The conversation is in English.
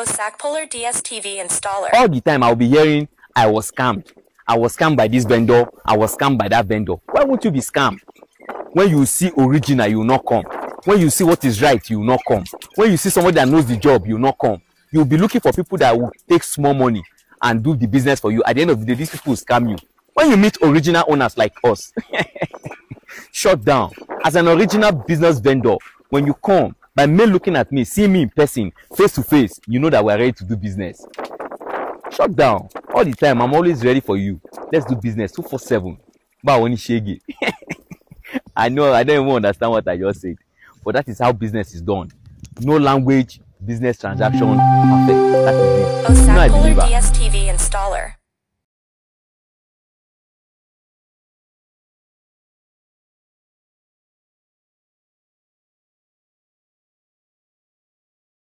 Osakpolor DSTV installer. all the time i'll be hearing i was scammed. I was scammed by this vendor. I was scammed by that vendor. Why won't you be scammed? When you see original you will not come. When you see what is right you will not come. When you see somebody that knows the job you will not come. You will be looking for people that will take small money and do the business for you. At the end of the day these people will scam you. When you meet original owners like us shut down. As an original business vendor when you come by me looking at me see me in person face to face you know that we are ready to do business. Shut down. All the time i'm always ready for you. Let's do business two four seven. Báwo ni ṣége i know i don't even understand what i just said. But that is how business is done. No language business transaction perfect. That is it. You know i believe am DSTV installer.